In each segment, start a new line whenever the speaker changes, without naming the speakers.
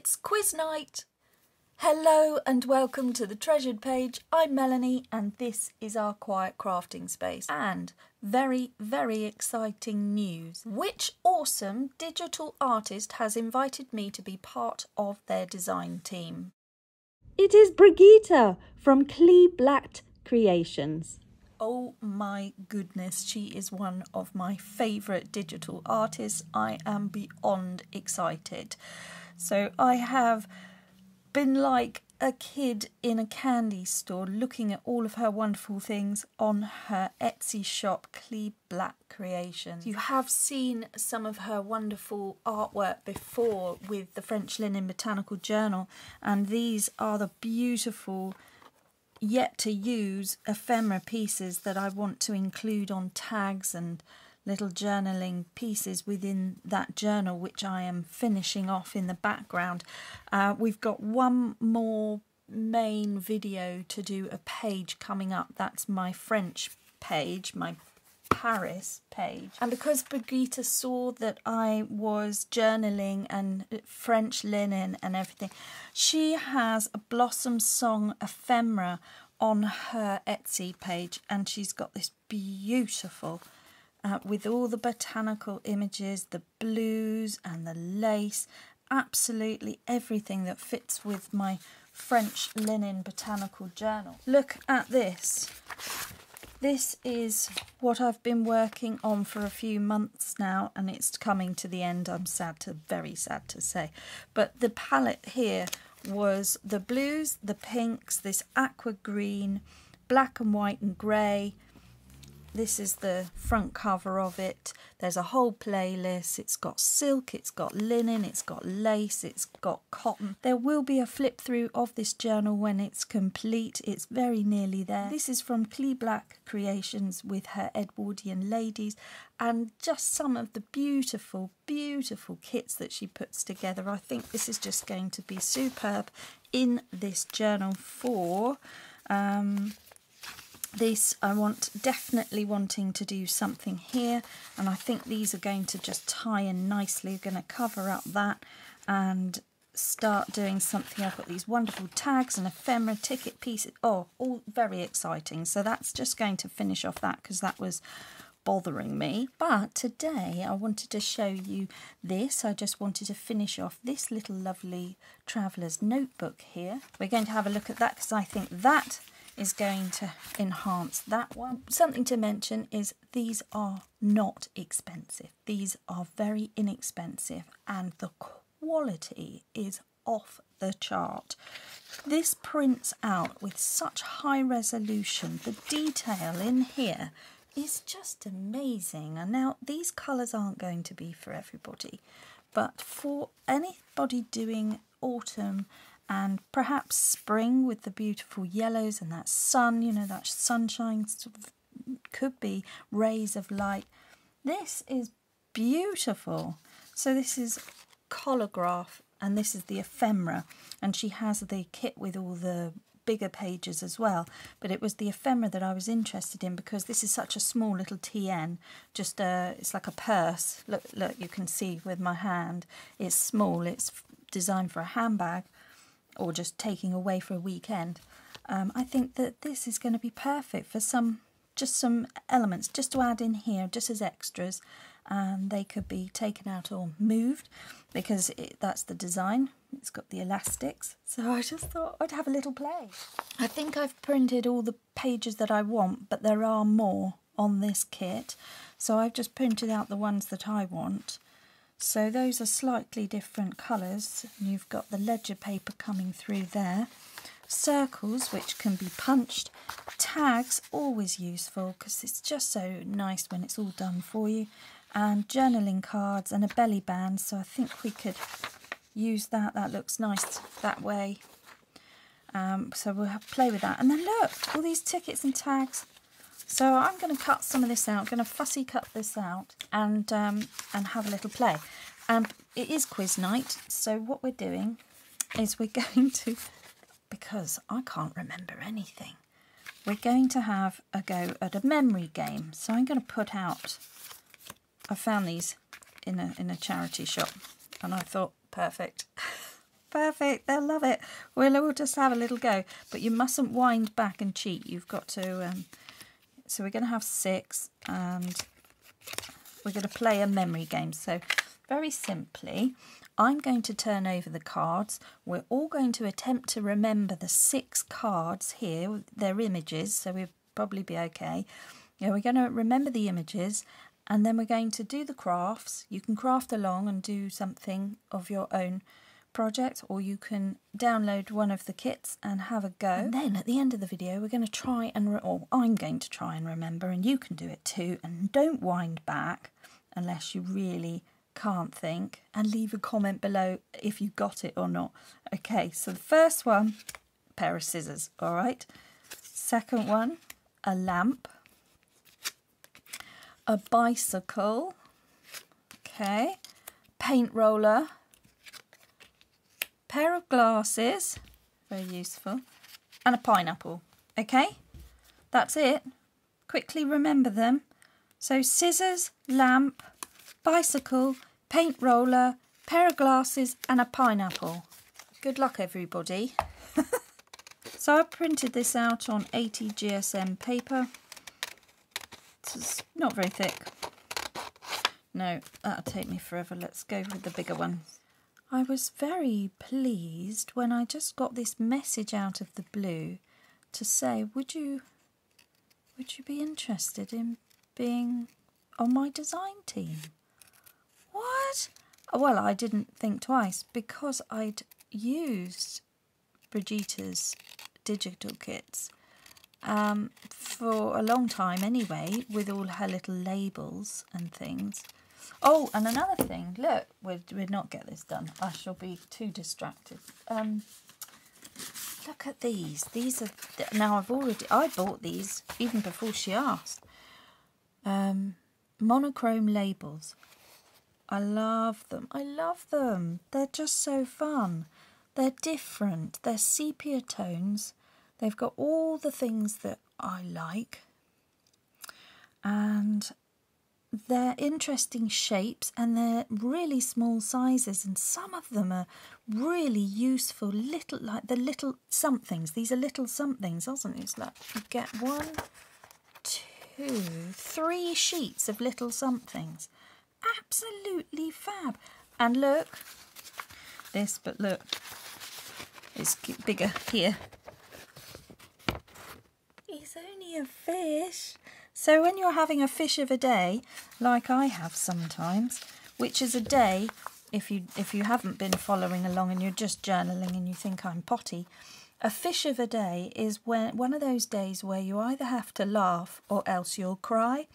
It's quiz night! Hello and welcome to the Treasured Page. I'm Melanie and this is our quiet crafting space. And very, very exciting news. Which awesome digital artist has invited me to be part of their design team?
It is Brigitte from Clee Black Creations.
Oh my goodness, she is one of my favourite digital artists. I am beyond excited. So I have been like a kid in a candy store looking at all of her wonderful things on her Etsy shop, Clee Black Creations. You have seen some of her wonderful artwork before with the French Linen Botanical Journal, and these are the beautiful yet to use ephemera pieces that I want to include on tags and little journaling pieces within that journal, which I am finishing off in the background. Uh, we've got one more main video to do a page coming up. That's my French page, my Paris page. And because Brigitte saw that I was journaling and French linen and everything, she has a Blossom Song ephemera on her Etsy page and she's got this beautiful uh, with all the botanical images, the blues and the lace, absolutely everything that fits with my French linen botanical journal. Look at this. This is what I've been working on for a few months now and it's coming to the end. I'm sad to, very sad to say. But the palette here was the blues, the pinks, this aqua green, black and white and grey, this is the front cover of it. There's a whole playlist. It's got silk, it's got linen, it's got lace, it's got cotton. There will be a flip through of this journal when it's complete. It's very nearly there. This is from Kleeblatt Creations with her Edwardian ladies and just some of the beautiful, beautiful kits that she puts together. I think this is just going to be superb in this journal for um, this I want definitely wanting to do something here and I think these are going to just tie in nicely going to cover up that and start doing something. I've got these wonderful tags and ephemera ticket pieces oh all very exciting. So that's just going to finish off that because that was bothering me. But today I wanted to show you this. I just wanted to finish off this little lovely traveler's notebook here. We're going to have a look at that because I think that is going to enhance that one. Something to mention is these are not expensive. These are very inexpensive and the quality is off the chart. This prints out with such high resolution. The detail in here is just amazing. And now these colours aren't going to be for everybody, but for anybody doing autumn and perhaps spring with the beautiful yellows and that sun, you know, that sunshine sort of could be rays of light. This is beautiful. So this is Collagraph and this is the ephemera and she has the kit with all the bigger pages as well. But it was the ephemera that I was interested in because this is such a small little TN just a it's like a purse. Look look you can see with my hand. It's small. It's designed for a handbag or just taking away for a weekend, um, I think that this is going to be perfect for some, just some elements, just to add in here, just as extras. And they could be taken out or moved because it, that's the design. It's got the elastics. So I just thought I'd have a little play. I think I've printed all the pages that I want, but there are more on this kit. So I've just printed out the ones that I want. So those are slightly different colours. You've got the ledger paper coming through there. Circles, which can be punched. Tags, always useful because it's just so nice when it's all done for you. And journaling cards and a belly band. So I think we could use that. That looks nice that way. Um, so we'll play with that. And then look, all these tickets and tags. So I'm going to cut some of this out. I'm going to fussy cut this out and um, and have a little play. And it is quiz night, so what we're doing is we're going to, because I can't remember anything, we're going to have a go at a memory game. So I'm going to put out, I found these in a, in a charity shop and I thought, perfect, perfect. They'll love it. We'll all just have a little go. But you mustn't wind back and cheat. You've got to... Um, so we're going to have six and we're going to play a memory game. So very simply, I'm going to turn over the cards. We're all going to attempt to remember the six cards here. They're images, so we'll probably be okay. Yeah, we're going to remember the images and then we're going to do the crafts. You can craft along and do something of your own project or you can download one of the kits and have a go. And then at the end of the video we're going to try and, or I'm going to try and remember and you can do it too and don't wind back unless you really can't think and leave a comment below if you got it or not. Okay, so the first one, pair of scissors, all right. Second one, a lamp a bicycle, okay, paint roller, pair of glasses, very useful, and a pineapple, okay? That's it. Quickly remember them. So scissors, lamp, bicycle, paint roller, pair of glasses and a pineapple. Good luck everybody. so I printed this out on 80 GSM paper it's not very thick. No, that'll take me forever. Let's go with the bigger one. I was very pleased when I just got this message out of the blue to say, would you would you be interested in being on my design team? What? Well, I didn't think twice because I'd used Brigitta's digital kits um, for a long time anyway, with all her little labels and things. Oh, and another thing, look, we'd, we'd not get this done. I shall be too distracted. Um, look at these. These are, now I've already, I bought these even before she asked. Um, monochrome labels. I love them. I love them. They're just so fun. They're different. They're sepia tones They've got all the things that I like, and they're interesting shapes and they're really small sizes, and some of them are really useful. Little like the little somethings. These are little somethings, aren't? It's like you get one, two, three sheets of little somethings. Absolutely fab. And look, this, but look, it's bigger here It's only a fish. So when you're having a fish of a day, like I have sometimes, which is a day, if you if you haven't been following along and you're just journaling and you think I'm potty, a fish of a day is when one of those days where you either have to laugh or else you'll cry.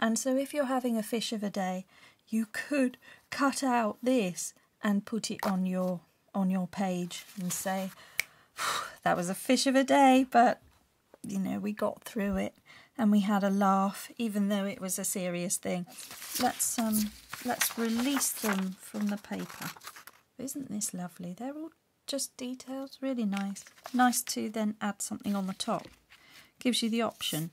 And so if you're having a fish of a day, you could cut out this and put it on your on your page and say that was a fish of a day, but you know, we got through it and we had a laugh, even though it was a serious thing. Let's um, let's release them from the paper. Isn't this lovely? They're all just details, really nice. Nice to then add something on the top. Gives you the option.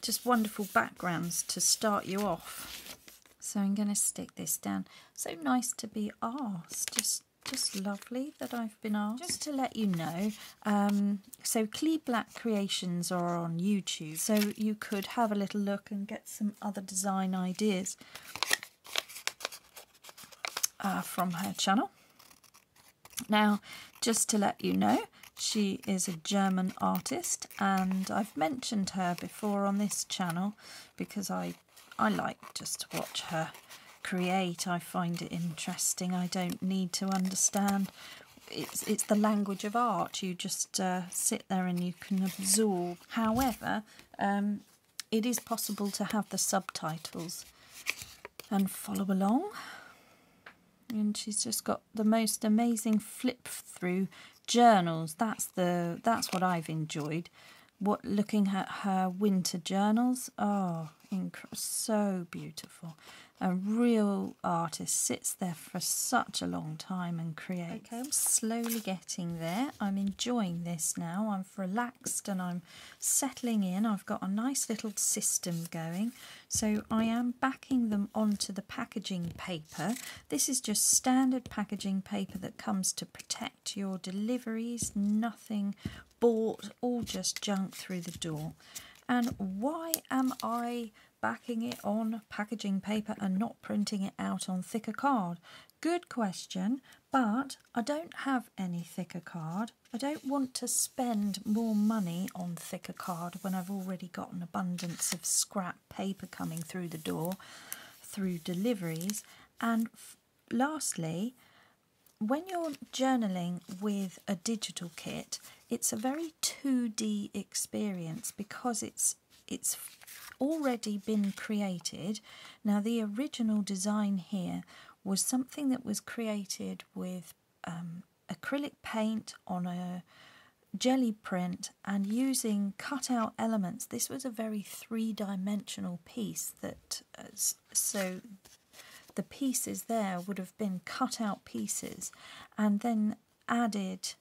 Just wonderful backgrounds to start you off. So I'm going to stick this down. So nice to be asked. Just just lovely that I've been asked. Just to let you know, um, so Kleeblatt Creations are on YouTube, so you could have a little look and get some other design ideas uh, from her channel. Now, just to let you know, she is a German artist and I've mentioned her before on this channel because I, I like just to watch her create. I find it interesting. I don't need to understand. It's it's the language of art. You just uh, sit there and you can absorb. However, um, it is possible to have the subtitles and follow along. And she's just got the most amazing flip through journals. That's the that's what I've enjoyed. What looking at her winter journals. Oh, so beautiful a real artist sits there for such a long time and creates. Okay, I'm slowly getting there. I'm enjoying this now. I'm relaxed and I'm settling in. I've got a nice little system going. So I am backing them onto the packaging paper. This is just standard packaging paper that comes to protect your deliveries. Nothing bought, all just junk through the door. And why am I backing it on packaging paper and not printing it out on thicker card? Good question, but I don't have any thicker card. I don't want to spend more money on thicker card when I've already got an abundance of scrap paper coming through the door through deliveries. And lastly, when you're journaling with a digital kit, it's a very 2D experience because it's it's already been created. Now, the original design here was something that was created with um, acrylic paint on a jelly print and using cut out elements. This was a very three dimensional piece that, uh, so the pieces there would have been cut out pieces and then added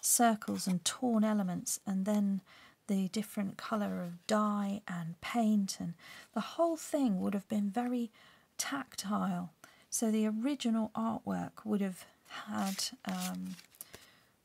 circles and torn elements and then the different colour of dye and paint, and the whole thing would have been very tactile. So the original artwork would have had um,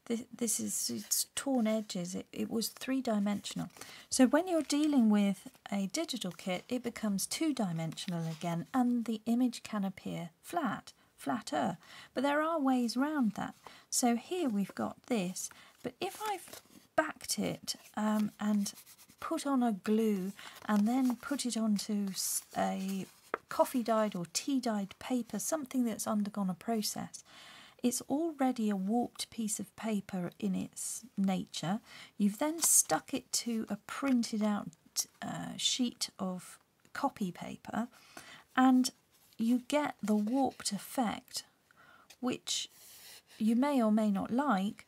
this, this is it's torn edges. It, it was three dimensional. So when you're dealing with a digital kit, it becomes two dimensional again, and the image can appear flat, flatter. But there are ways around that. So here we've got this. But if I've backed it um, and put on a glue and then put it onto a coffee dyed or tea dyed paper, something that's undergone a process. It's already a warped piece of paper in its nature. You've then stuck it to a printed out uh, sheet of copy paper and you get the warped effect, which you may or may not like,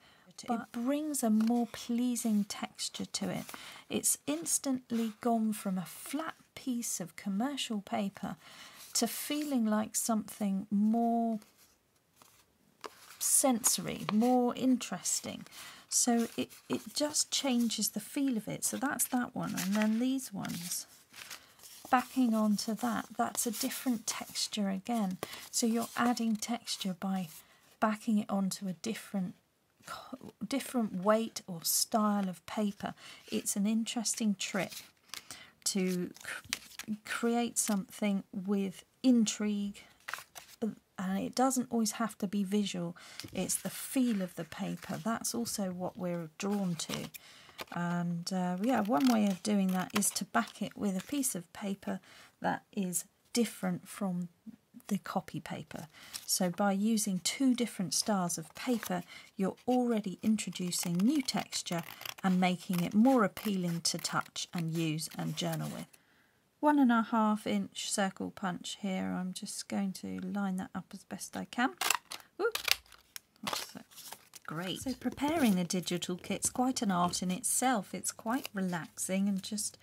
it brings a more pleasing texture to it. It's instantly gone from a flat piece of commercial paper to feeling like something more sensory, more interesting. So it, it just changes the feel of it. So that's that one. And then these ones, backing onto that, that's a different texture again. So you're adding texture by backing it onto a different different weight or style of paper. It's an interesting trick to create something with intrigue and it doesn't always have to be visual it's the feel of the paper that's also what we're drawn to and uh, yeah one way of doing that is to back it with a piece of paper that is different from the copy paper. So by using two different styles of paper, you're already introducing new texture and making it more appealing to touch and use and journal with. One and a half inch circle punch here. I'm just going to line that up as best I can. Oh, Great. So preparing the digital kit's quite an art in itself. It's quite relaxing and just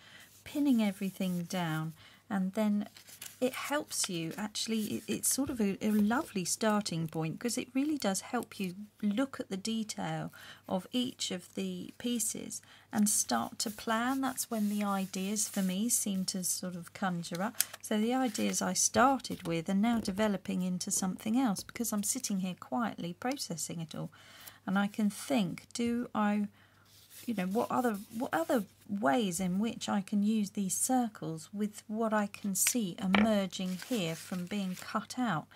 pinning everything down and then it helps you actually. It's sort of a, a lovely starting point because it really does help you look at the detail of each of the pieces and start to plan. That's when the ideas for me seem to sort of conjure up. So the ideas i started with are now developing into something else because i'm sitting here quietly processing it all. And i can think do i you know what other what other ways in which I can use these circles with what I can see emerging here from being cut out.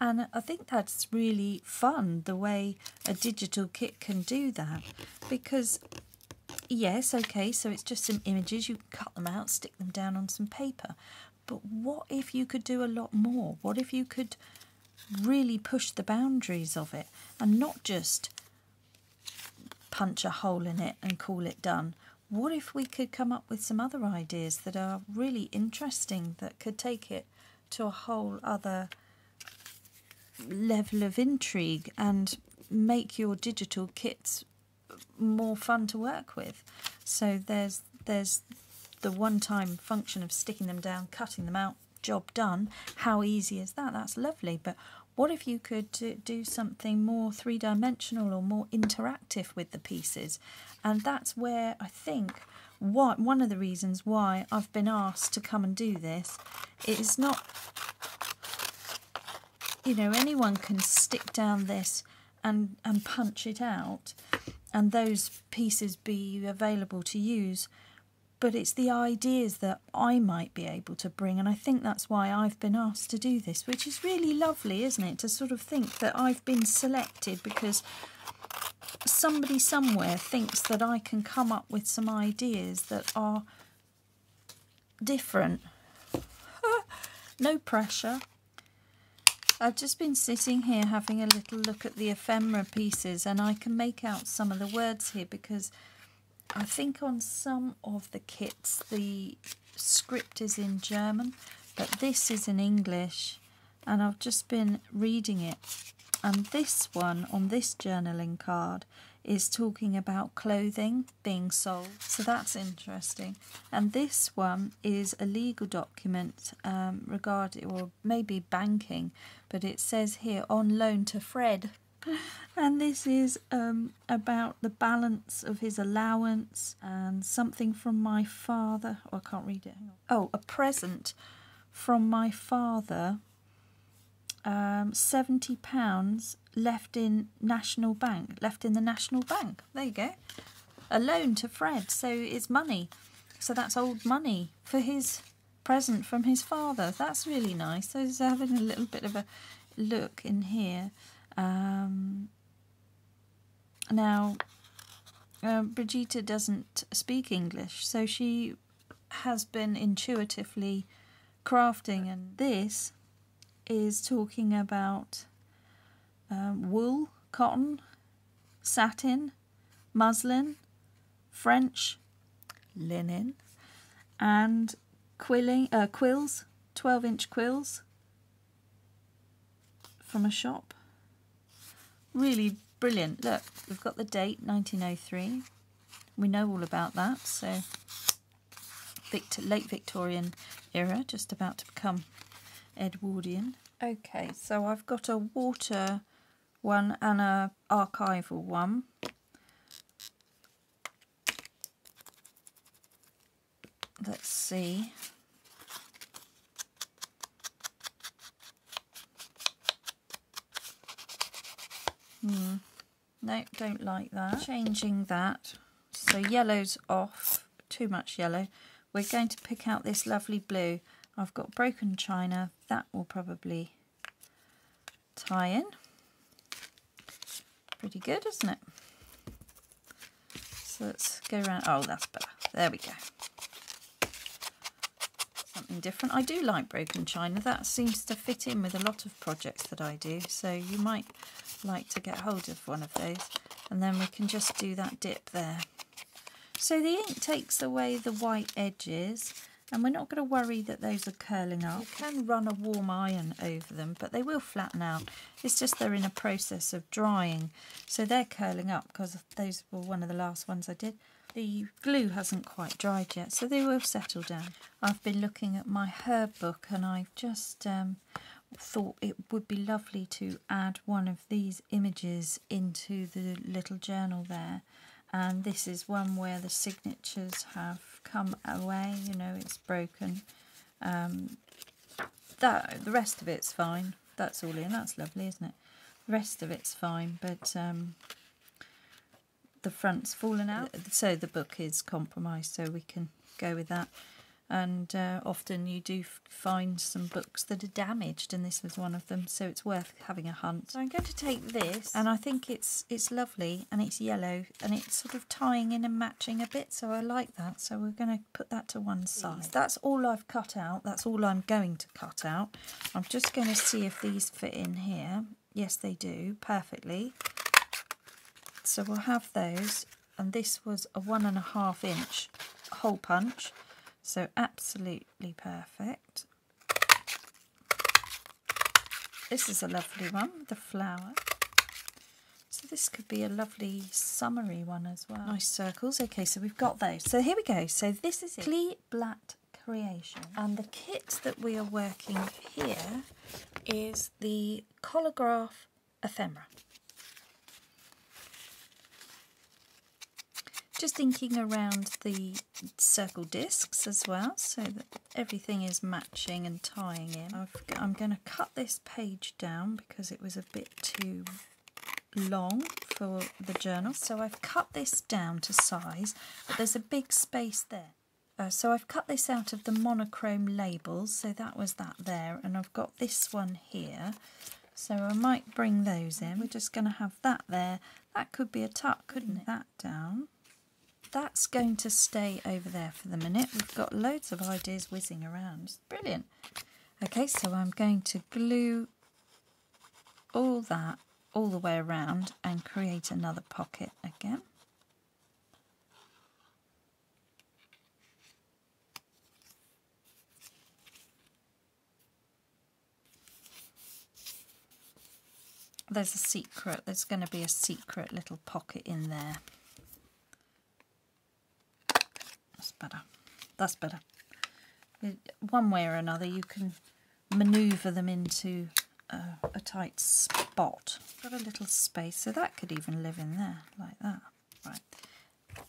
And I think that's really fun the way a digital kit can do that because yes, okay, so it's just some images, you cut them out, stick them down on some paper. But what if you could do a lot more? What if you could really push the boundaries of it and not just punch a hole in it and call it done? what if we could come up with some other ideas that are really interesting that could take it to a whole other level of intrigue and make your digital kits more fun to work with. So there's there's the one-time function of sticking them down, cutting them out, job done. How easy is that? That's lovely. But what if you could do something more three dimensional or more interactive with the pieces? And that's where I think what one of the reasons why I've been asked to come and do this is not you know anyone can stick down this and and punch it out and those pieces be available to use but it's the ideas that I might be able to bring and I think that's why I've been asked to do this which is really lovely isn't it to sort of think that I've been selected because somebody somewhere thinks that I can come up with some ideas that are different. no pressure. I've just been sitting here having a little look at the ephemera pieces and I can make out some of the words here because I think on some of the kits the script is in German but this is in English and I've just been reading it and this one on this journaling card is talking about clothing being sold. So that's interesting. And this one is a legal document um, regarding, or maybe banking, but it says here on loan to Fred. And this is um, about the balance of his allowance and something from my father. Oh, I can't read it. Oh, a present from my father um, seventy pounds left in National Bank, left in the National Bank. There you go, a loan to Fred. So it's money. So that's old money for his present from his father. That's really nice. So he's having a little bit of a look in here. Um, now, uh, Brigitte doesn't speak English, so she has been intuitively crafting, and this is talking about um, wool, cotton, satin, muslin, French linen, and quilling uh, quills, 12 inch quills from a shop. Really brilliant. Look, we've got the date 1903. We know all about that. So, Victor, late Victorian era, just about to become Edwardian. Okay, so I've got a water one and a archival one. Let's see. Hmm. No, don't like that. Changing that. So yellow's off. Too much yellow. We're going to pick out this lovely blue. I've got broken china. That will probably tie in. Pretty good, isn't it? So let's go around. Oh, that's better. There we go. Something different. I do like broken china. That seems to fit in with a lot of projects that I do. So you might like to get hold of one of those. And then we can just do that dip there. So the ink takes away the white edges and we're not going to worry that those are curling up. You can run a warm iron over them, but they will flatten out. It's just they're in a process of drying. So they're curling up because those were one of the last ones I did. The glue hasn't quite dried yet, so they will settle down. I've been looking at my herb book and I've just um, thought it would be lovely to add one of these images into the little journal there. And this is one where the signatures have come away, you know, it's broken. Um, that The rest of it's fine. That's all in. That's lovely, isn't it? The rest of it's fine, but um, the front's fallen out. So the book is compromised, so we can go with that and uh, often you do find some books that are damaged and this was one of them so it's worth having a hunt. So i'm going to take this. And i think it's it's lovely and it's yellow and it's sort of tying in and matching a bit so i like that. So we're going to put that to one side. that's all i've cut out. That's all i'm going to cut out. I'm just going to see if these fit in here. Yes they do perfectly. So we'll have those and this was a one and a half inch hole punch so absolutely perfect. This is a lovely one, the flower. So this could be a lovely summery one as well. Nice circles. Okay, so we've got those. So here we go. So this is it. Klee Blatt Creation. And the kit that we are working here is the Collagraph Ephemera. Just inking around the circle discs as well so that everything is matching and tying in. i am going to cut this page down because it was a bit too long for the journal. So I've cut this down to size, but there's a big space there. Uh, so I've cut this out of the monochrome labels, so that was that there, and I've got this one here. So I might bring those in. We're just going to have that there. That could be a tuck, couldn't it? That down that's going to stay over there for the minute. We've got loads of ideas whizzing around. brilliant. Okay, so I'm going to glue all that all the way around and create another pocket again. There's a secret, there's going to be a secret little pocket in there. That's better. That's better. One way or another, you can manoeuvre them into a, a tight spot. Got a little space, so that could even live in there, like that. Right.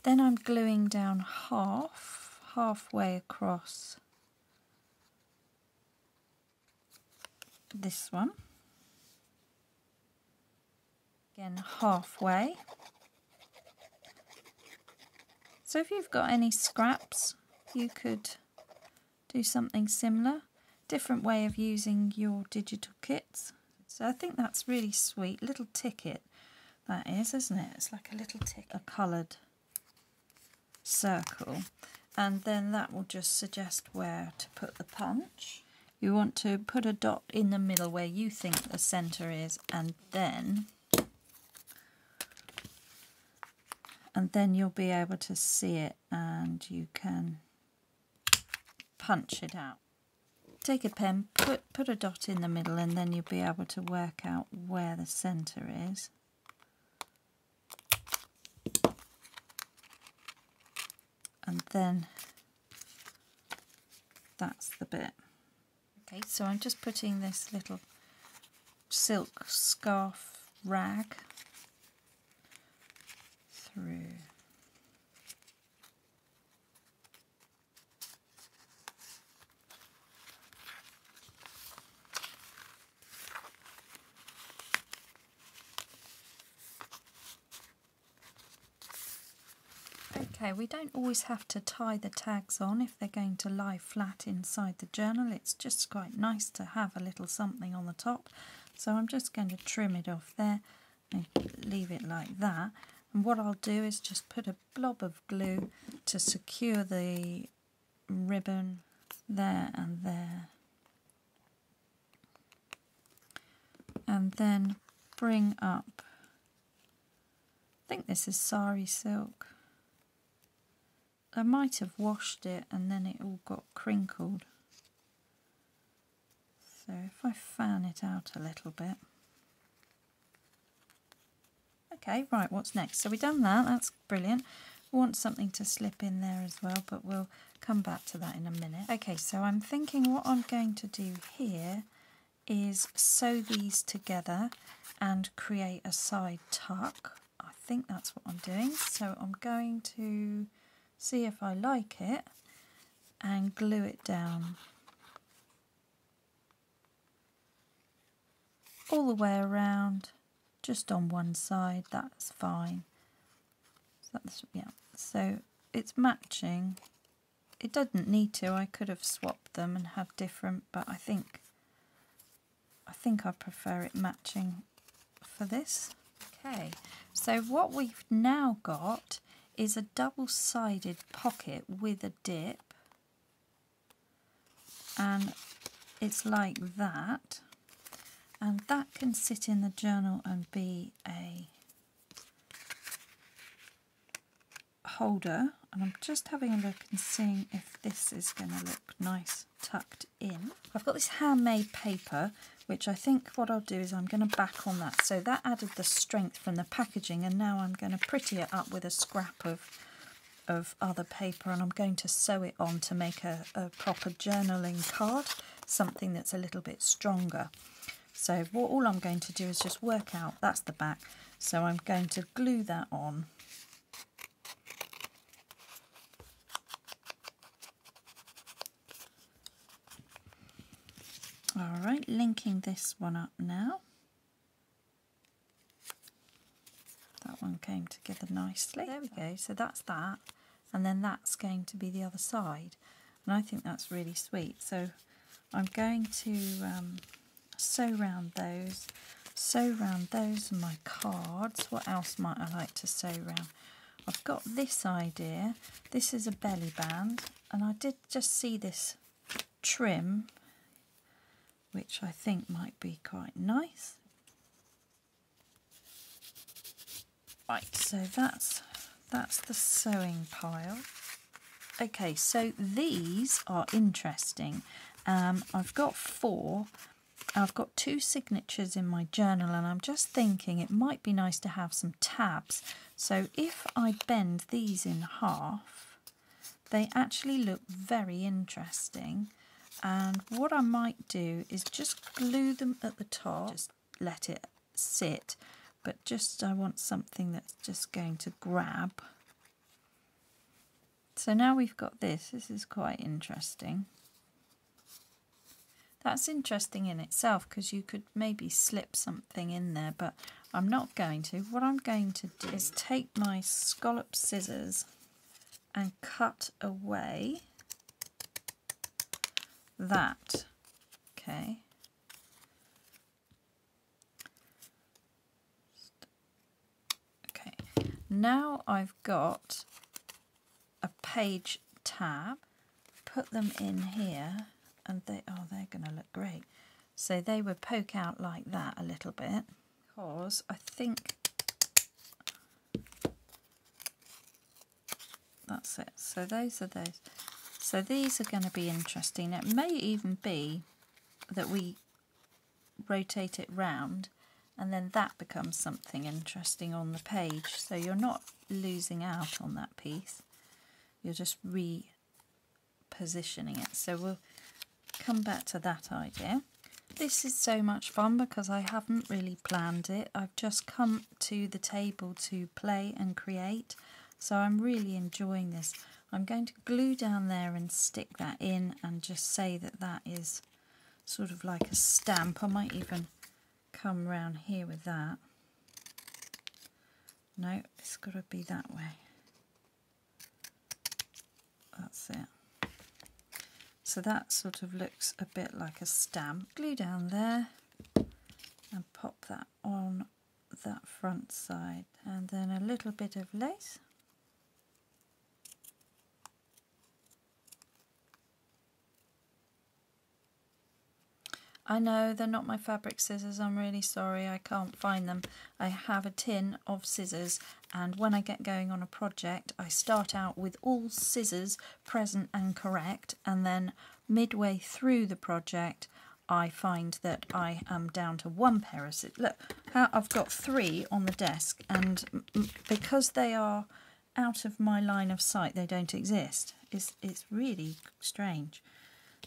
Then I'm gluing down half, halfway across this one. Again, halfway. So if you've got any scraps, you could do something similar. Different way of using your digital kits. So I think that's really sweet. Little ticket that is, isn't it? It's like a little ticket, a coloured circle. And then that will just suggest where to put the punch. You want to put a dot in the middle where you think the centre is and then and then you'll be able to see it and you can punch it out. Take a pen, put, put a dot in the middle and then you'll be able to work out where the centre is. And then that's the bit. Okay, so I'm just putting this little silk scarf rag through. Okay, we don't always have to tie the tags on if they're going to lie flat inside the journal. It's just quite nice to have a little something on the top. So I'm just going to trim it off there and leave it like that. And what I'll do is just put a blob of glue to secure the ribbon there and there. And then bring up, I think this is sari silk. I might have washed it and then it all got crinkled. So if I fan it out a little bit. Okay, right, what's next? So we've done that, that's brilliant. We want something to slip in there as well, but we'll come back to that in a minute. Okay, so I'm thinking what I'm going to do here is sew these together and create a side tuck. I think that's what I'm doing. So I'm going to see if I like it and glue it down all the way around just on one side that's fine. So that's yeah so it's matching. It doesn't need to I could have swapped them and had different but I think I think I prefer it matching for this. Okay so what we've now got is a double-sided pocket with a dip. And it's like that and that can sit in the journal and be a holder and I'm just having a look and seeing if this is going to look nice tucked in. I've got this handmade paper which I think what I'll do is I'm going to back on that so that added the strength from the packaging and now I'm going to pretty it up with a scrap of of other paper and I'm going to sew it on to make a, a proper journaling card, something that's a little bit stronger. So what all I'm going to do is just work out, that's the back, so I'm going to glue that on. All right, linking this one up now. That one came together nicely. There we go, so that's that. And then that's going to be the other side. And I think that's really sweet. So I'm going to um, sew round those, sew round those and my cards. What else might I like to sew round? I've got this idea. This is a belly band, and I did just see this trim, which I think might be quite nice. Right, so that's that's the sewing pile. Okay, so these are interesting. Um, I've got four I've got two signatures in my journal and I'm just thinking it might be nice to have some tabs. So if I bend these in half, they actually look very interesting. And what I might do is just glue them at the top, just let it sit. But just I want something that's just going to grab. So now we've got this. This is quite interesting. That's interesting in itself because you could maybe slip something in there, but I'm not going to. What I'm going to do is take my scallop scissors and cut away that. Okay. Okay. Now I've got a page tab. Put them in here and they oh they're going to look great. So they would poke out like that a little bit. Because I think that's it. So those are those. So these are going to be interesting. It may even be that we rotate it round and then that becomes something interesting on the page. So you're not losing out on that piece. You're just repositioning it. So we'll come back to that idea. This is so much fun because I haven't really planned it. I've just come to the table to play and create. So I'm really enjoying this. I'm going to glue down there and stick that in and just say that that is sort of like a stamp. I might even come round here with that. No, it's got to be that way. That's it. So that sort of looks a bit like a stamp. Glue down there and pop that on that front side and then a little bit of lace I know they're not my fabric scissors, I'm really sorry, I can't find them. I have a tin of scissors and when I get going on a project I start out with all scissors present and correct and then midway through the project I find that I am down to one pair of scissors. Look, I've got three on the desk and because they are out of my line of sight they don't exist. It's, it's really strange.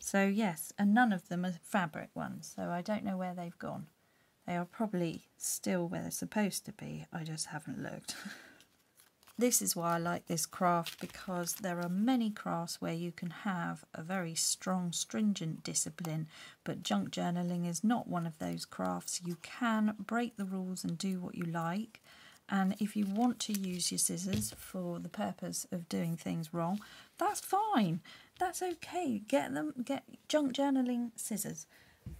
So yes, and none of them are fabric ones, so I don't know where they've gone. They are probably still where they're supposed to be, I just haven't looked. this is why I like this craft because there are many crafts where you can have a very strong, stringent discipline, but junk journaling is not one of those crafts. You can break the rules and do what you like. And if you want to use your scissors for the purpose of doing things wrong, that's fine. That's okay. Get them, get junk journaling scissors.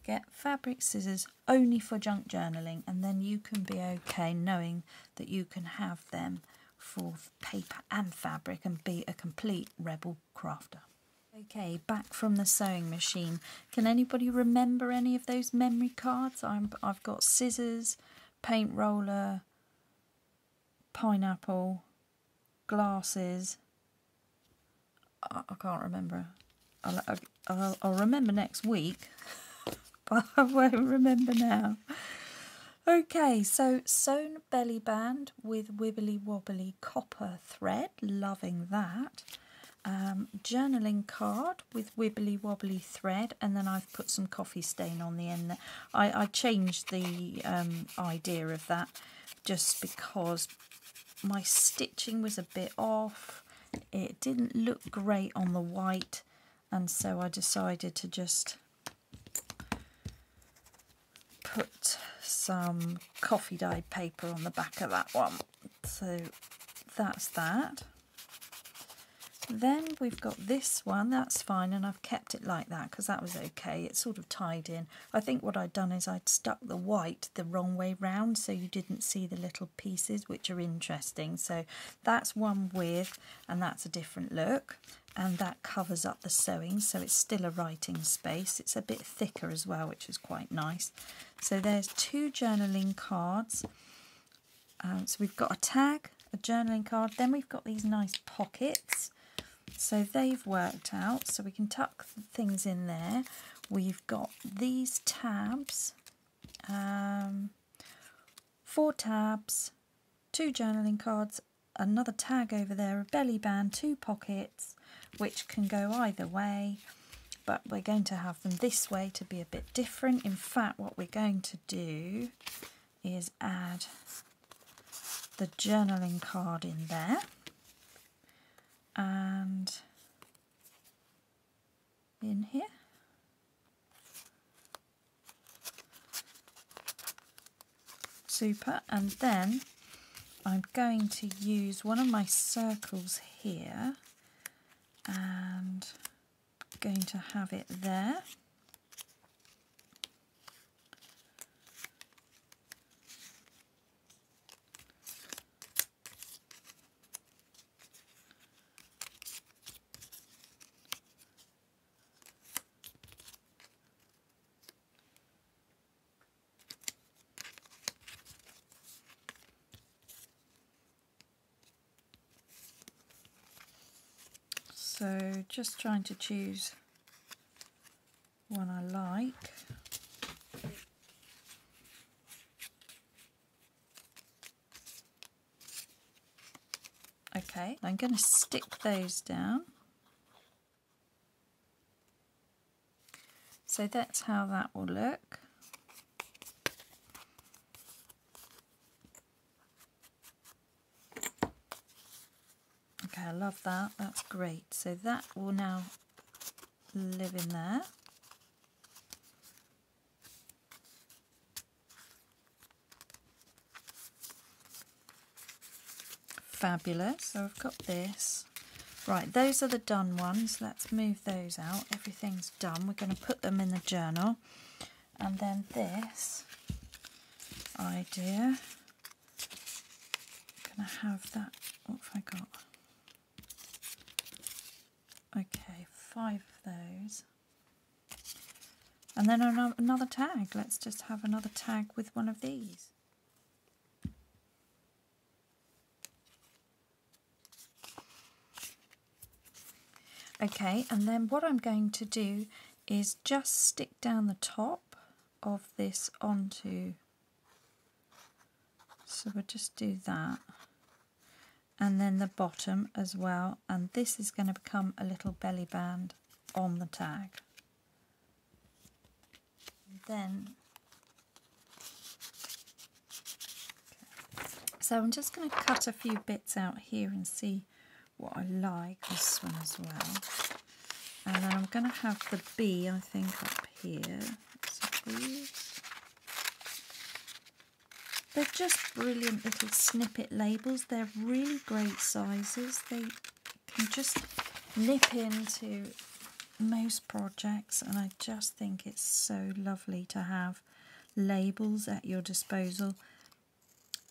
Get fabric scissors only for junk journaling, and then you can be okay knowing that you can have them for paper and fabric and be a complete rebel crafter. Okay, back from the sewing machine. Can anybody remember any of those memory cards? I'm, I've got scissors, paint roller, pineapple, glasses, I, I can't remember. I'll, I'll, I'll remember next week, but I won't remember now. Okay, so sewn belly band with wibbly wobbly copper thread, loving that. Um, journaling card with wibbly wobbly thread, and then I've put some coffee stain on the end. I, I changed the um, idea of that just because my stitching was a bit off. It didn't look great on the white, and so I decided to just put some coffee dyed paper on the back of that one. So that's that. Then we've got this one, that's fine, and I've kept it like that because that was okay. It's sort of tied in. I think what I'd done is I'd stuck the white the wrong way round so you didn't see the little pieces, which are interesting. So that's one with, and that's a different look. And that covers up the sewing, so it's still a writing space. It's a bit thicker as well, which is quite nice. So there's two journaling cards. Um, so we've got a tag, a journaling card, then we've got these nice pockets. So they've worked out, so we can tuck things in there. We've got these tabs, um, four tabs, two journaling cards, another tag over there, a belly band, two pockets, which can go either way but we're going to have them this way to be a bit different. In fact, what we're going to do is add the journaling card in there and in here. Super, and then I'm going to use one of my circles here and going to have it there. So just trying to choose one I like. Okay, I'm going to stick those down. So that's how that will look. Okay, I love that. That's great. So that will now live in there. Fabulous. So I've got this. Right, those are the done ones. Let's move those out. Everything's done. We're going to put them in the journal. And then this idea. I'm going to have that. What have I got? Okay, five of those. And then um, another tag. Let's just have another tag with one of these. Okay, and then what I'm going to do is just stick down the top of this onto, so we'll just do that and then the bottom as well. And this is going to become a little belly band on the tag. Then so I'm just going to cut a few bits out here and see what I like this one as well. And then I'm going to have the B I think up here they're just brilliant little snippet labels. They're really great sizes. They can just nip into most projects and I just think it's so lovely to have labels at your disposal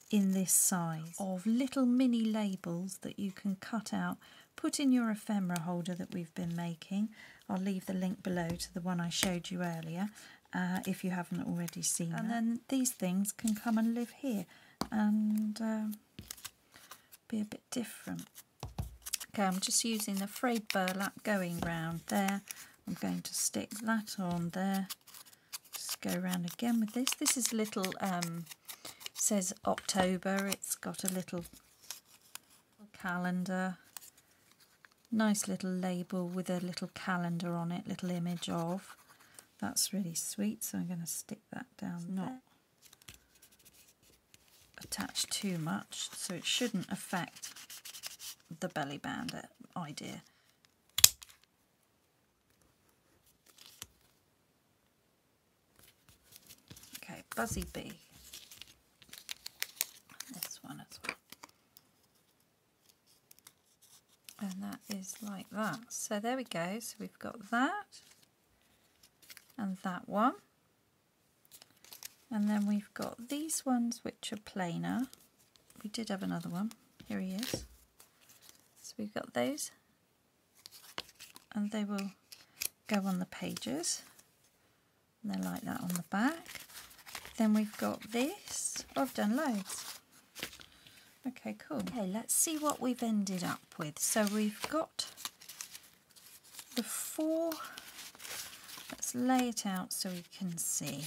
in this size of little mini labels that you can cut out put in your ephemera holder that we've been making I'll leave the link below to the one I showed you earlier uh, if you haven't already seen And then these things can come and live here and um, be a bit different. Okay, I'm just using the frayed burlap going round there. I'm going to stick that on there. Just go around again with this. This is little um, says October. It's got a little calendar. Nice little label with a little calendar on it, little image of. That's really sweet, so I'm going to stick that down it's not attached too much, so it shouldn't affect the belly band idea. Okay, Buzzy Bee. This one as well. And that is like that. So there we go. So we've got that and that one. And then we've got these ones which are plainer. We did have another one. Here he is. So we've got those. And they will go on the pages. And they're like that on the back. Then we've got this. Oh, I've done loads. Okay, cool. Okay, let's see what we've ended up with. So we've got the four. Lay it out so we can see.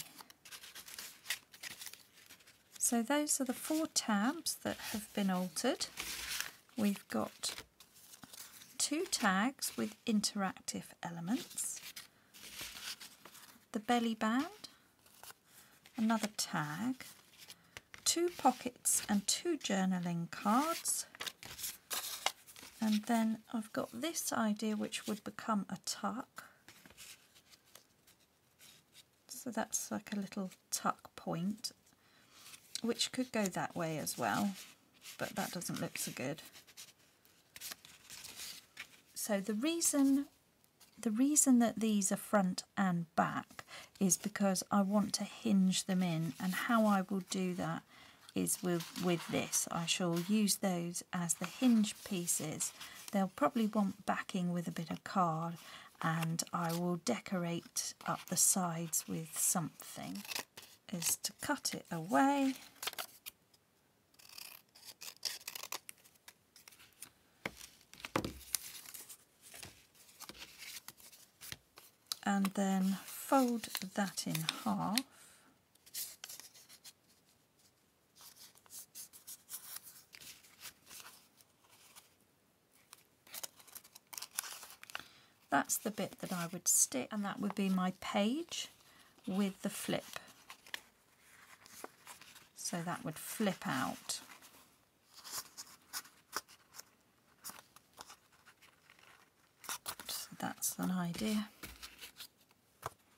So those are the four tabs that have been altered. We've got two tags with interactive elements, the belly band, another tag, two pockets and two journaling cards, and then I've got this idea which would become a tuck. So that's like a little tuck point which could go that way as well, but that doesn't look so good. So the reason the reason that these are front and back is because I want to hinge them in and how I will do that is with, with this. I shall use those as the hinge pieces. They'll probably want backing with a bit of card and I will decorate up the sides with something is to cut it away. And then fold that in half That's the bit that I would stick and that would be my page with the flip. So that would flip out. So that's an idea.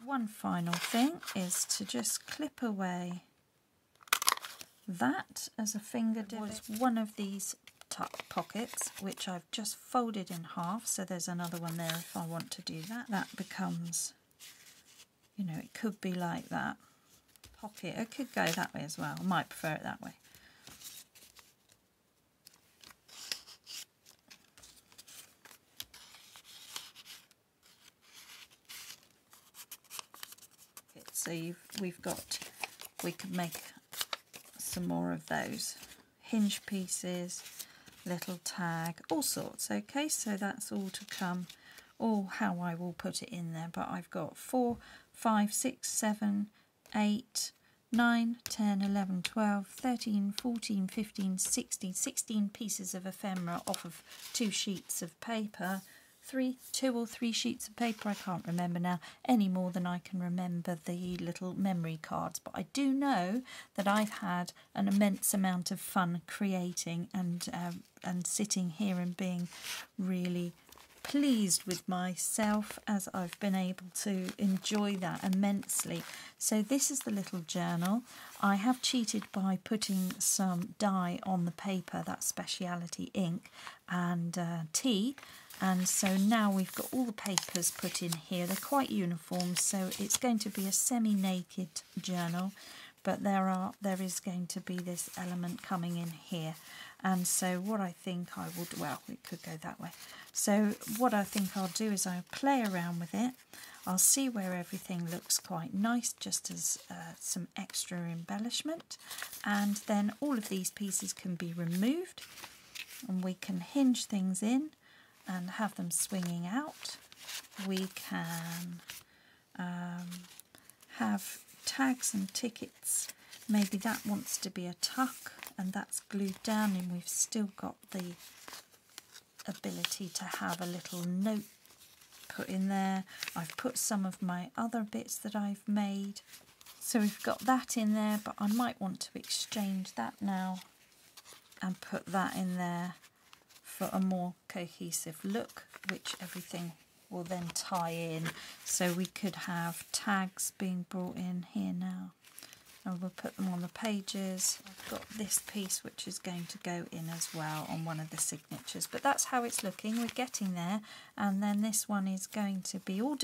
One final thing is to just clip away that as a finger dip. was one of these tuck pockets which I've just folded in half so there's another one there if I want to do that. That becomes, you know, it could be like that pocket. It could go that way as well. I might prefer it that way. So we've got, we could make some more of those. Hinge pieces, little tag, all sorts. Okay, so that's all to come or how I will put it in there. But I've got four, five, six, seven, 8, 9, 10, 11, 12, 13, 14, 15, 16, 16 pieces of ephemera off of two sheets of paper. Three, two or three sheets of paper, I can't remember now, any more than I can remember the little memory cards. But I do know that I've had an immense amount of fun creating and, uh, and sitting here and being really pleased with myself as I've been able to enjoy that immensely. So this is the little journal. I have cheated by putting some dye on the paper, that speciality ink and uh, tea. And so now we've got all the papers put in here. They're quite uniform, so it's going to be a semi-naked journal but there are there is going to be this element coming in here and so what I think I would well it could go that way so what I think I'll do is I'll play around with it. I'll see where everything looks quite nice just as uh, some extra embellishment and then all of these pieces can be removed and we can hinge things in and have them swinging out. We can um, have tags and tickets maybe that wants to be a tuck and that's glued down and we've still got the ability to have a little note put in there. I've put some of my other bits that I've made. So we've got that in there, but I might want to exchange that now and put that in there for a more cohesive look, which everything will then tie in. So we could have tags being brought in here now. And we'll put them on the pages. I've got this piece which is going to go in as well on one of the signatures. But that's how it's looking. We're getting there. And then this one is going to be all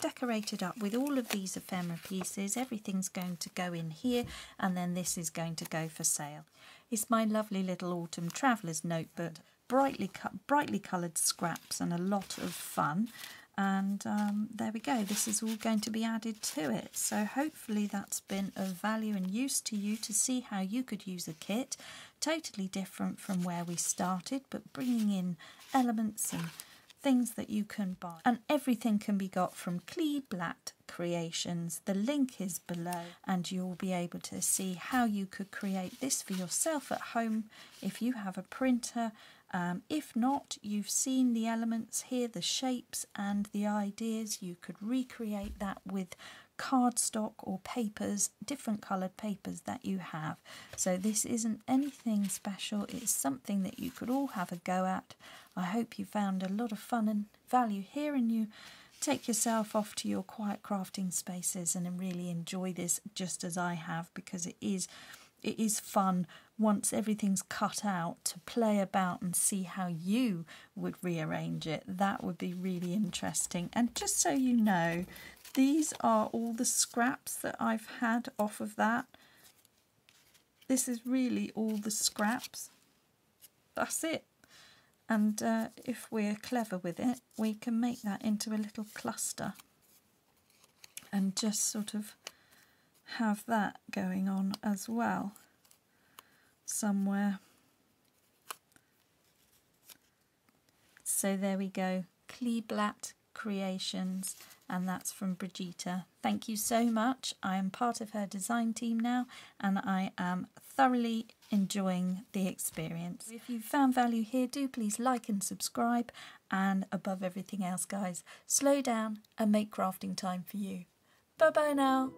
decorated up with all of these ephemera pieces. Everything's going to go in here. And then this is going to go for sale. It's my lovely little autumn traveller's notebook brightly, brightly coloured scraps and a lot of fun. And um, there we go. This is all going to be added to it. So hopefully that's been of value and use to you to see how you could use a kit. Totally different from where we started but bringing in elements and things that you can buy. And everything can be got from Kleeblatt Creations. The link is below and you'll be able to see how you could create this for yourself at home. If you have a printer um, if not, you've seen the elements here, the shapes and the ideas. You could recreate that with cardstock or papers, different coloured papers that you have. So this isn't anything special, it's something that you could all have a go at. I hope you found a lot of fun and value here and you take yourself off to your quiet crafting spaces and really enjoy this just as I have because it is it is fun once everything's cut out to play about and see how you would rearrange it. That would be really interesting. And just so you know, these are all the scraps that I've had off of that. This is really all the scraps. That's it. And uh, if we're clever with it, we can make that into a little cluster and just sort of have that going on as well somewhere. So there we go, Kleeblatt Creations, and that's from Brigitte. Thank you so much. I am part of her design team now, and I am thoroughly enjoying the experience. If you found value here, do please like and subscribe, and above everything else, guys, slow down and make crafting time for you. Bye bye now.